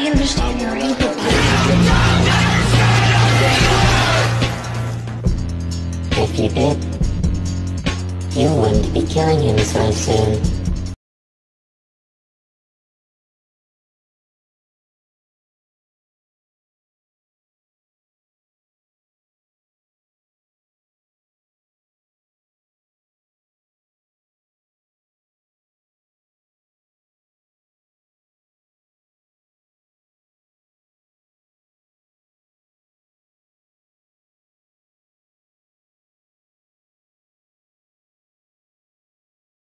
I understand you're angry. If you did, you wouldn't be killing him so soon.